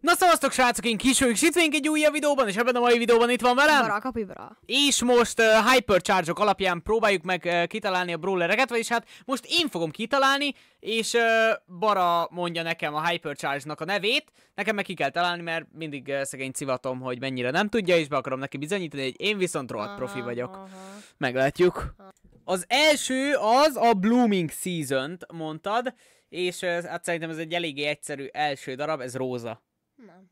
Na szavaztok srácok, én kis vagyok, és itt vagyunk egy újabb videóban, és ebben a mai videóban itt van velem. Bara, kapibara. És most uh, Hypercharge-ok alapján próbáljuk meg uh, kitalálni a brawlereket, vagyis hát most én fogom kitalálni, és uh, Bara mondja nekem a Hypercharge-nak a nevét, nekem meg ki kell találni, mert mindig uh, szegény civatom, hogy mennyire nem tudja, és be akarom neki bizonyítani, hogy én viszont rohadt profi vagyok. Aha. Meglátjuk. Az első az a Blooming Season-t mondtad, és uh, hát szerintem ez egy eléggé egyszerű első darab, ez róza. Nem.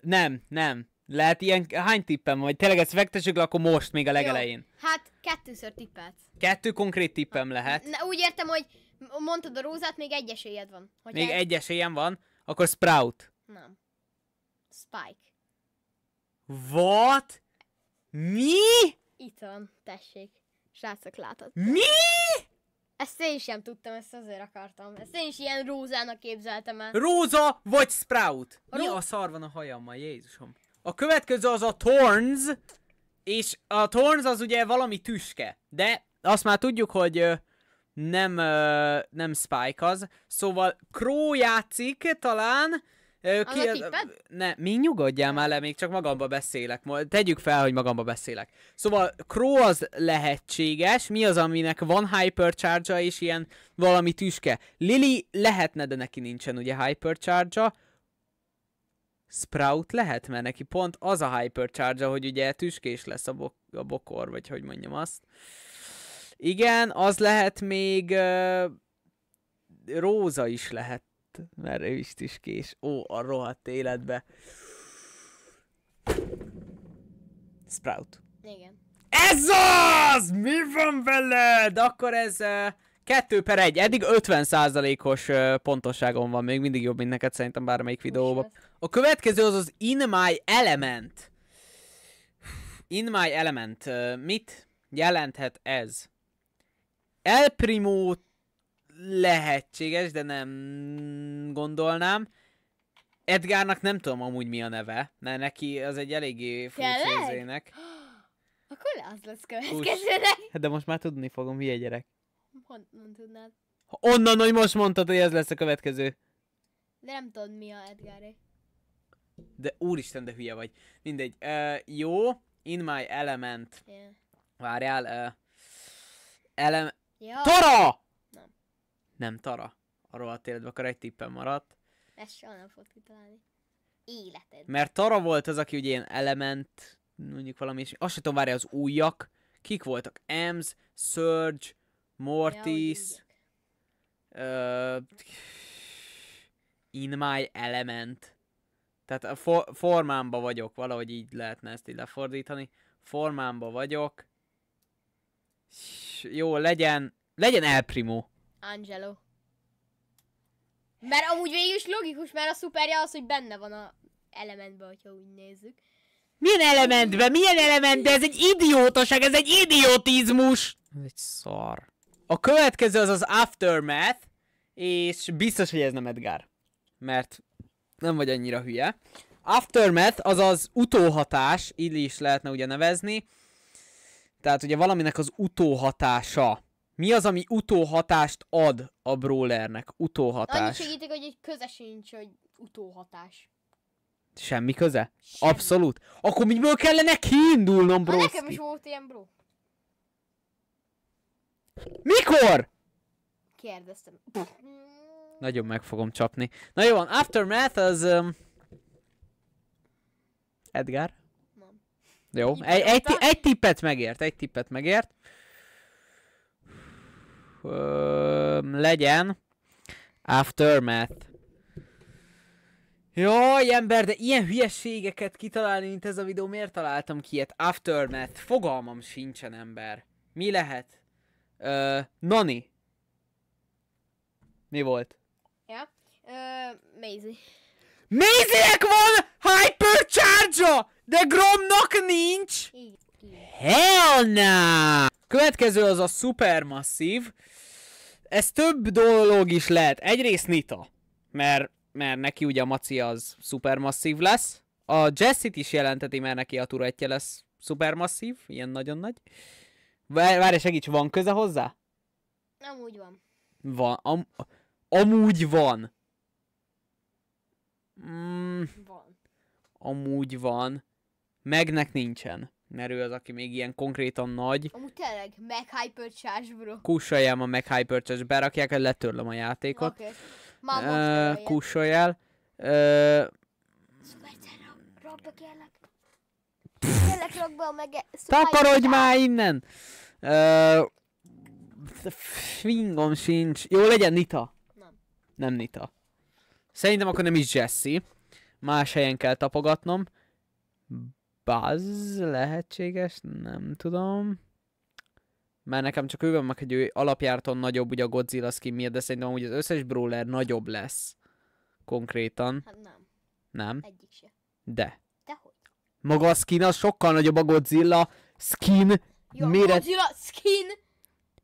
Nem, nem. Lehet ilyen, hány tippem vagy tényleg ezt fektessük le, akkor most, még a legelején. Hát kettőször tippelsz. Kettő konkrét tippem lehet. Ne, úgy értem, hogy mondtad a rózát, még egy esélyed van. Hogy Még egy esélyem van, akkor Sprout. Nem. Spike. What? Mi? Itt van, tessék. Srácok, látod? Mi? Ezt én sem tudtam, ezt azért akartam. Ezt én is ilyen rózának képzeltem el. Róza vagy Sprout? Mi Ró- a szar van a hajammal, Jézusom? A következő az a Thorns, és a Thorns az ugye valami tüske, de azt már tudjuk, hogy ö, nem, ö, nem Spike az, szóval Crow játszik talán, Ö, Az? Ne, mi nyugodjál már le, még csak magamba beszélek. Tegyük fel, hogy magamba beszélek. Szóval Crow az lehetséges, mi az, aminek van hypercharge és ilyen valami tüske. Lily lehetne, de neki nincsen ugye hypercharge Sprout lehet, mert neki pont az a hypercharge hogy ugye tüskés lesz a, bok- a bokor, vagy hogy mondjam azt. Igen, az lehet még uh, Róza is lehet, mert ő is tüskés. Ó, a rohadt életbe. Sprout. Igen. Ez az! Mi van veled? Akkor ez uh, 2 per 1. Eddig 50%-os uh, pontosságon van. Még mindig jobb, mint neked szerintem bármelyik videóban. A következő az az In My Element. In My Element. Mit jelenthet ez? El Primo lehetséges, de nem gondolnám. Edgárnak nem tudom amúgy mi a neve, mert neki az egy eléggé izének. Akkor az lesz következőnek. Hát de most már tudni fogom, hülye gyerek. Honnan tudnád? Onnan, hogy most mondtad, hogy ez lesz a következő. De nem tudod mi a Edgaré. De úristen, de hülye vagy. Mindegy. Uh, jó, In My Element. Yeah. Várjál. Uh, elem... Ja, Tara! Nem. Tara. A rohadt életben akkor egy tippem maradt. ezt soha nem fogod kitalálni. Életed. Mert Tara volt az, aki ugye ilyen element, mondjuk valami, és azt sem tudom, várja az újak. Kik voltak? Ems, Surge, Mortis, Ja, uh, In My Element. Tehát a for- formámba vagyok, valahogy így lehetne ezt így lefordítani. Formámba vagyok. Jó, legyen, legyen El Primo. Angelo. Mert amúgy végül is logikus, mert a szuperja az, hogy benne van a elementben, hogyha úgy nézzük. Milyen elementben? Milyen element? De ez egy idiótaság, ez egy idiotizmus! Ez egy szar. A következő az az Aftermath, és biztos, hogy ez nem Edgar. Mert nem vagy annyira hülye. Aftermath az az utóhatás, így is lehetne ugye nevezni. Tehát ugye valaminek az utóhatása. Mi az, ami utóhatást ad a brawlernek? Annyit Utóhatás. segítek, hogy egy köze sincs, hogy utóhatás. Semmi köze? Semmi. Abszolút. Akkor miből kellene kiindulnom, bro? nekem is volt ilyen, bro. Mikor? Kérdeztem. Nagyon meg fogom csapni. Na jó van, Aftermath az... Um... Edgar? Nem. Jó, egy, egy, egy tippet megért, egy tippet megért. Legyen Aftermath. Jaj, ember, de ilyen hülyeségeket kitalálni, mint ez a videó, miért találtam ki ilyet? Aftermath, fogalmam sincsen, ember. Mi lehet? Ö, Nani. Mi volt? Ja. Ö, Maisie. Mézinek van hypercharge de Gromnak nincs! Hell nah! Következő az a Supermassive. Ez több dolog is lehet. Egyrészt Nita, mert, mert neki ugye a Maci az Supermassive lesz. A Jessit is jelenteti, mert neki a turetje lesz Supermassive, ilyen nagyon nagy. Vár- Várj, segíts, van köze hozzá? Amúgy van. Van. Am- amúgy van. Mm, Van. amúgy van. Megnek nincsen. Mert ő az, aki még ilyen konkrétan nagy. Amúgy tényleg, meg hypercharge, bro. Kussoljál ma meg Hypercharge, berakják, hogy letörlöm a játékot. Oké. Most Uh, kussoljál. Meg... Takarodj már innen! Ö, Fingom sincs. Jó, legyen Nita. Nem. Nem Nita. Szerintem akkor nem is Jesse. Más helyen kell tapogatnom. Buzz lehetséges? Nem tudom. Mert nekem csak ő van meg, hogy ő alapjárton nagyobb ugye a Godzilla skin miatt, de szerintem amúgy az összes brawler nagyobb lesz. Konkrétan. Hát nem, Nem. egyik se. De. Dehogy. Maga a skin az sokkal nagyobb a Godzilla skin. Jó, Méret- Godzilla skin!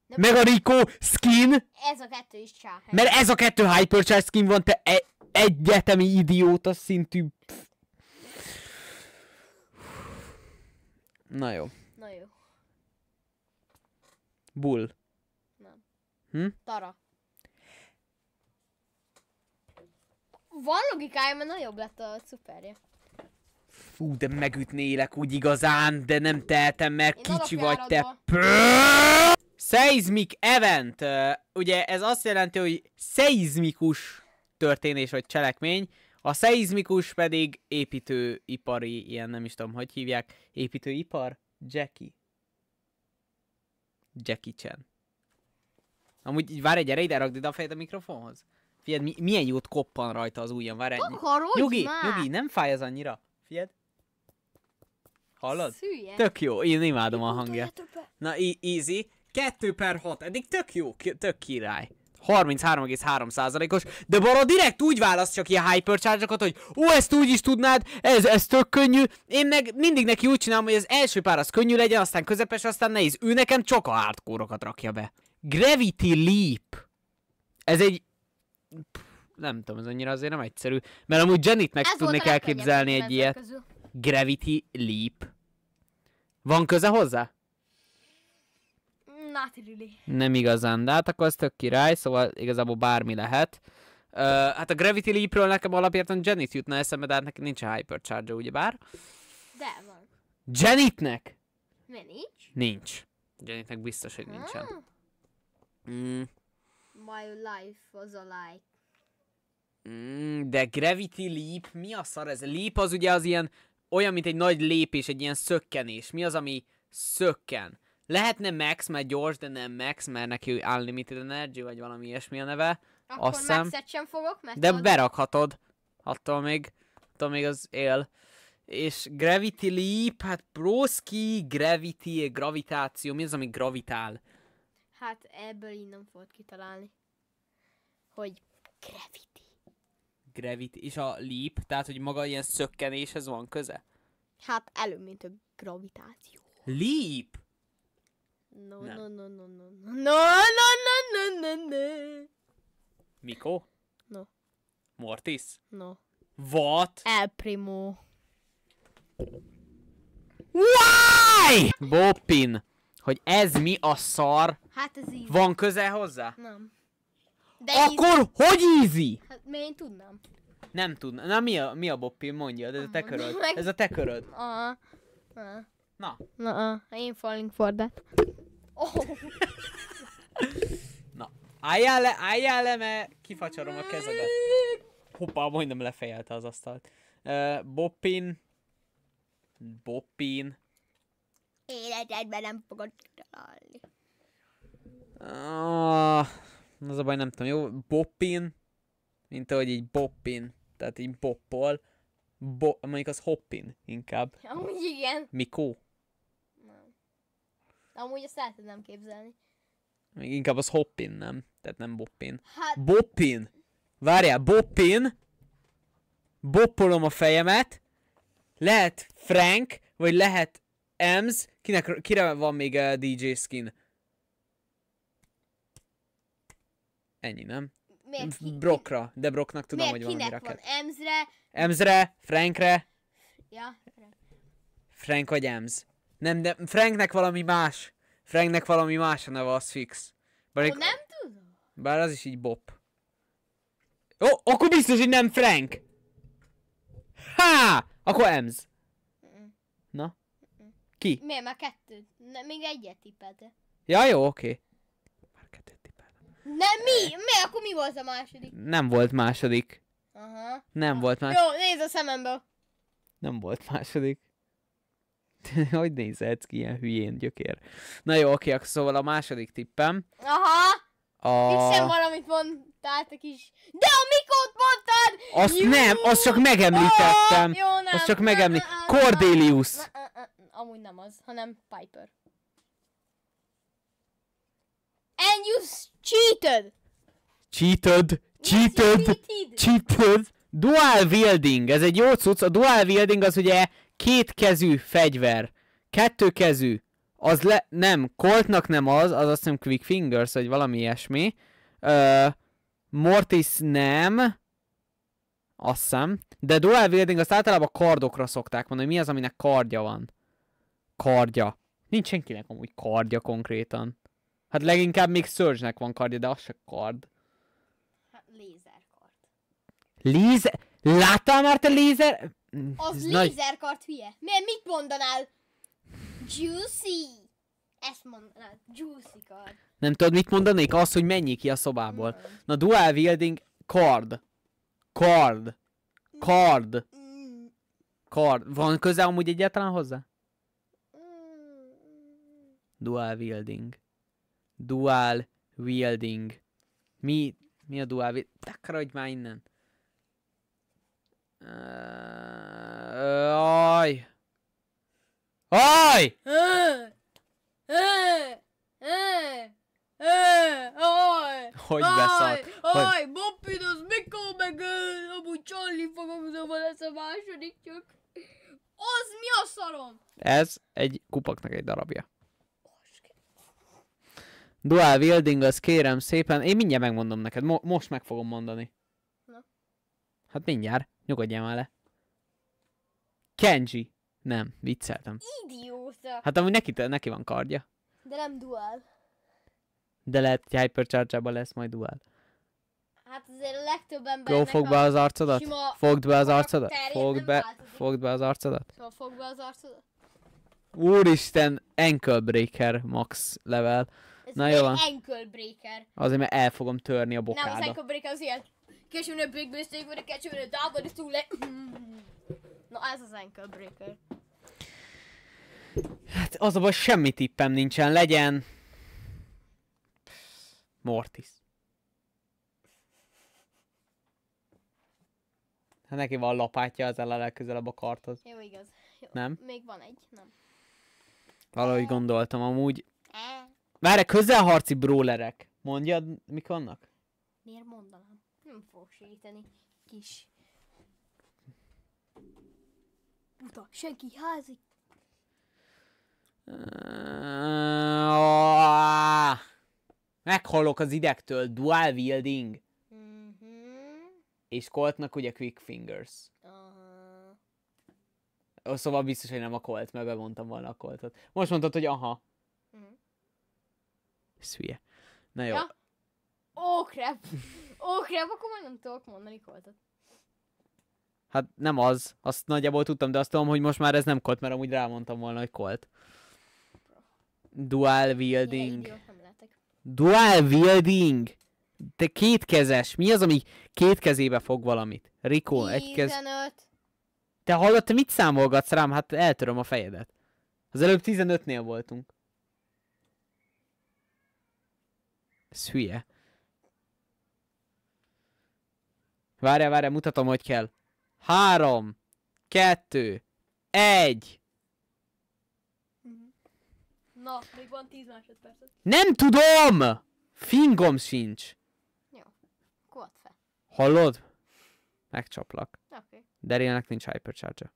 Nem, Meg a Rico skin. Ez a kettő is csá. Mert ez a kettő Hypercharge skin van, te e- egyetemi idióta szintű... Pff. Na jó. Na jó. Bull. Nem. Hm? Tara. Van logikája, mert nagyobb lett a szuperje. Fú, de megütnélek úgy igazán, de nem tehetem, mert Én kicsi vagy te. Seismic event. Ugye ez azt jelenti, hogy szeizmikus történés vagy cselekmény. A szeizmikus pedig építőipari, ilyen nem is tudom, hogy hívják. Építőipar? Jackie. Jackie Chan. Amúgy várj, gyere ide, rakd ide a fejed a mikrofonhoz. Figyeld, mi, milyen jót koppan rajta az ujjam, várj. egy- Takarodj Nyugi, már! nyugi, nem fáj az annyira. Figyeld. Hallod? Szülje. Tök jó, én imádom a hangját. Na, easy. 2 per 6, eddig tök jó, tök király. 33,3%-os, de Bora direkt úgy választ ki a hypercharge hogy ó, ezt úgy is tudnád, ez, ez tök könnyű. Én meg mindig neki úgy csinálom, hogy az első pár az könnyű legyen, aztán közepes, aztán nehéz. Ő nekem csak a hardcore rakja be. Gravity Leap. Ez egy... Pff, Nem tudom, ez annyira azért nem egyszerű. Mert amúgy Jennyt meg Ez tudnék elképzelni egy ilyet. közül. Gravity Leap. Van köze hozzá? Not really. Nem igazán, de hát akkor az tök király, szóval igazából bármi lehet. Uh, hát a Gravity Leapről nekem alapjáton Janet jutna eszembe, de hát neki nincs a Hypercharge, ugyebár. De van. Janetnek Miért nincs? nincs. Janetnek biztos, hogy nincsen. Ah, Mm, my life was a lie. mm, de Gravity Leap, mi a szar ez? Leap az ugye az ilyen, olyan, mint egy nagy lépés, egy ilyen szökkenés. Mi az, ami szökken? Lehetne Max, mert gyors, de nem Max, mert neki Unlimited Energy, vagy valami ilyesmi a neve. Akkor Azt hiszem. Sem fogok, mert De tudod- berakhatod. Attól még, attól még az él. És Gravity Leap, hát broski, Gravity, gravitáció, mi az, ami gravitál? Hát ebből így nem fogod kitalálni. Hogy gravity. Gravity, és a Leap, tehát, hogy maga ilyen szökkenéshez van köze? Hát előbb, mint a gravitáció. Leap! No, Nem. no, no, no, no, no, no, no, no, no, no, Mikó? No. Mortis? no. What? El primo. Why? Boppin, hogy ez mi a szar, Hát ez így. van köze hozzá? Nem. De. Akkor hogy easy? Hát miért én tudnám? Nem tudna. Na mi a, mi a Boppin? Mondja, ez a te Mondd köröd. Ez a te köröd. Aha. Ah. Na, Na, uh, én falling for that. Oh. na. Álljál le, álljál le, mert kifacsarom a kezedet. Hoppá, majdnem lefejelte az asztalt. Uh, Boppin. Boppin. Életedben nem fogod kitalálni. Ah, az a baj, nem tudom, jó? Boppin. Mint ahogy így Boppin. Tehát így boppol. Bo- mondjuk az Hoppin inkább. Amúgy igen. Mikó. Amúgy ezt el tudnám képzelni. Még inkább az Hoppin, nem? Tehát nem Boppin. Hát, Boppin. Várjál, Boppin. Boppolom a fejemet. Lehet Frank, vagy lehet Ems. Kinek, kire van még uh, DJ skin? Ennyi, nem? miért, ki, Brockra, de Brocknak tudom, miért hogy valami kinek van? Emzre? Emsre, Frankre, Ja. Frank vagy Ems. Nem, de Franknek valami más. Franknek valami más a neve, az fix. Bár, Ó, nem tudom. bár az is így Bob. Ó, akkor biztos, hogy nem Frank. Akkor Ems. Mm. Na? Ki? Miért már kettőt? Ne, még egyet tippelte. Ja, jó, oké. Már kettőt tippeltem. Nem, mi? Mi? Akkor mi volt a második? Nem volt második. Aha. Nem volt második. Jó, nézd a szemembe. Nem volt második. hogy nézhetsz ki ilyen hülyén, gyökér? Na jó, oké, akkor szóval a második tippem. Aha. A... Fixen valamit mondtátok is. De a Mikót mondtad! Azt Jú! nem, azt csak megemlítettem. Ah, jó, nem. Azt csak megemlít. Cordelius. Amúgy nem az, hanem Piper. And you! Cheated. Cheated. Cheated. Cheated. Dual wielding. Ez egy jó cucc. A dual wielding az ugye két kezű fegyver. Kettő kezű. Az le... Nem, Coltnak nem az, az azt hiszem Quick Fingers, vagy valami ilyesmi. Ö, Mortis nem. Azt hiszem. De dual wielding azt általában kardokra szokták mondani. Mi az, aminek kardja van? Kardja. Nincs senkinek amúgy kardja konkrétan. Hát leginkább még Surge-nek van kardja, de az se kard. Hát, lézerkart. Lézer... Láttál már te lézer... Az lézerkart hülye. Miért mit mondanál? Juicy. Ezt mondanád. Juicy kart. Nem tudod mit mondanék? Az, hogy mennyi ki a szobából. Nem. Na, dual wielding. Card. Card. Mm. Card. Van köze amúgy egyáltalán hozzá? Dual wielding. Dual wielding. Mi, mi a dual wielding? Takarodj már innen. Aj. Aj! Aj, Hogy aj? Hogy... Aj, Boppin, az mikor meg amúgy csalni fogom, szóval lesz a második csak. Az mi a szarom? Ez egy kupaknak egy darabja. Dual wielding, az kérem szépen. Én mindjárt megmondom neked. Mo- most meg fogom mondani. Na. Hát mindjárt. Nyugodjál már le. Kenji. Nem, vicceltem. Idióta. Hát amúgy neki, neki van kardja. De nem dual. De lehet, hogy hypercharge lesz majd dual. Hát azért a legtöbb Go, embernek fogd be az arcodat? Fogd be az arcodat? Fogd be, fogd be az arcodat? Szóval fog be az arcodat. Úristen, ankle breaker max level. Ez Na, jó van. ankle breaker. Azért, mert el fogom törni a Nem, az ankle breaker az ilyen. Catch you in a big mistake with a catch you in a dab, but it's too late. Na ez az ankle breaker. Hát az a baj, semmi tippem nincsen. Legyen... Mortis. Hát neki van lapátja, az el a legközelebb a karthoz. Jó, igaz. Jó. Nem? Még van egy, nem. Valahogy gondoltam amúgy. Várj, közelharci brawlerek. Mondjad, mik vannak? miért mondanám? Nem fogok segíteni. Kis. Buta, senki házi. Meghalok az idegtől. Dual wielding. Mhm. És Coltnak ugye quick fingers. Ó, Szóval biztos, hogy nem a Colt, mert bemondtam volna a Coltot. Most mondtad, hogy aha. Mhm. Ez hülye. Na jó. Ja. Ó, crap. Ó, crap, akkor már nem tudok mondani koltot. Hát nem az. Azt nagyjából tudtam, de azt tudom, hogy most már ez nem Colt, mert amúgy rámondtam volna, hogy Colt. Dual wielding. Dual wielding. Te kétkezes. Mi az, ami két kezébe fog valamit? Rikó, egy kez. 15. Te hallod, te mit számolgatsz rám? Hát eltöröm a fejedet. Az előbb 15-nél voltunk. Ez hülye. Várjál, várjál, mutatom, hogy kell. Három, kettő, egy. Na, még van 10 másodpercet. Nem tudom! Fingom sincs. Akkor add fel. Hallod? Megcsaplak. Oké. Okay. Darylnek nincs hypercharge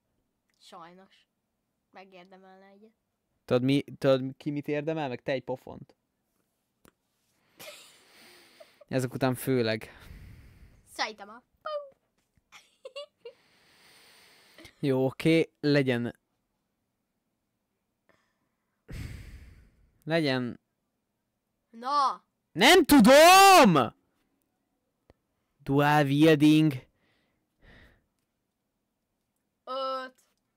Sajnos. Megérdemelne egyet. Tudod, mi, tudod, ki mit érdemel? Meg te egy pofont. Ezek után főleg. Saitama. Jó, oké, legyen... Legyen... Na! Nem tudom! Dual wielding. 5,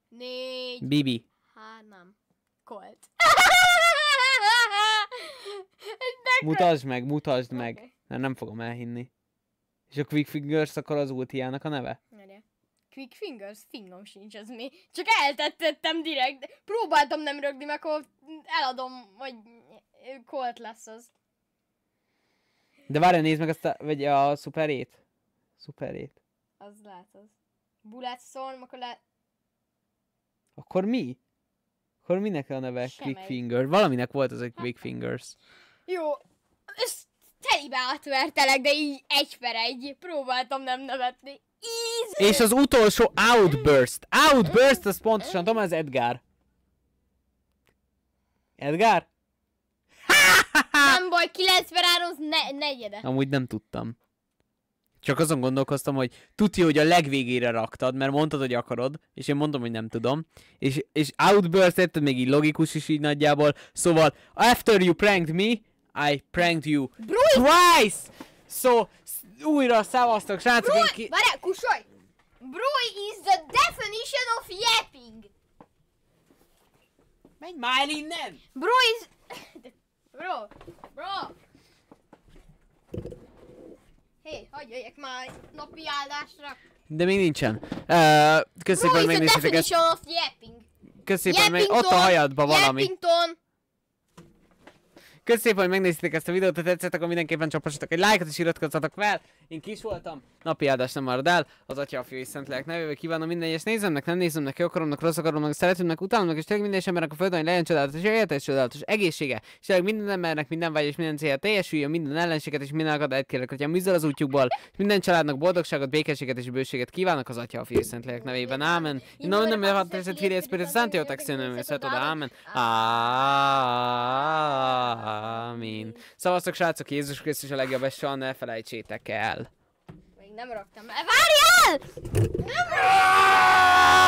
négy, Bibi. nem. Colt. Mutasd meg, mutasd meg. Oké. Nem, nem fogom elhinni. És a Quick Fingers akkor az ultiának a neve? Quick fingers, fingom sincs az mi. Csak eltettettem direkt. Próbáltam nem rögni, meg akkor eladom, vagy Colt lesz az. De várj, nézd meg azt a, vagy a szuperét. Szuperét. Az lehet az. Bullet Storm, akkor le... Akkor mi? Akkor minek a neve? Semmi. Quick Finger. Valaminek volt az egy Quick Fingers. Jó. Ez telibe átvertelek, de így egy per egy. Próbáltam nem nevetni. Easy! És az utolsó Outburst. Outburst, az pontosan tudom, ez Edgar. Edgar? Nem baj, 9 per 3, az ne, negyede. Amúgy nem tudtam. Csak azon gondolkoztam, hogy tudja, hogy a legvégére raktad, mert mondtad, hogy akarod, és én mondom, hogy nem tudom. És, és Outburst érted még így logikus is így nagyjából. Szóval, after you pranked me, I pranked you Bruce! twice! So, újra szavaztok, srácok, én Bruce! ki... Várjál, kusolj! Bro is the definition of yapping. Menj már innen! Bro is... Bro, bro. Hé, hey, hagyj jöjjek már napi áldásra. De még nincsen. Uh, köszönöm, Bro hogy is the megnéztétek ezt. definition of yapping. Köszönöm, hogy ott a hajadban valami. Yappington. Köszönöm szépen, hogy megnéztétek ezt a videót, ha tetszett, akkor mindenképpen csapassatok egy lájkot és iratkozzatok fel. Én kis voltam, napi áldás nem marad el, az Atya, a Fiú és Szentlélek nevével kívánom minden egyes nézemnek, nem nézemnek, jó akaromnak, rossz akaromnak, szeretőmnek, utálomnak, és tényleg minden embernek a földön, hogy legyen csodálatos élet és csodálatos egészsége, és tényleg minden embernek minden vágy és minden célja teljesüljön, minden ellenséget és minden akadályt kérlek, hogyha műzel az útjukból, és minden családnak boldogságot, békességet és bőséget kívánok az Atya, a Fiú és Szentlélek nevében. Ámen. Et Spiritus Sancti, ot externum et oda. Ámen. Amin. Szavaztok, srácok, Jézus Krisztus a legjobb, és soha ne felejtsétek el. Még nem raktam el. Várjál! Nem raktam!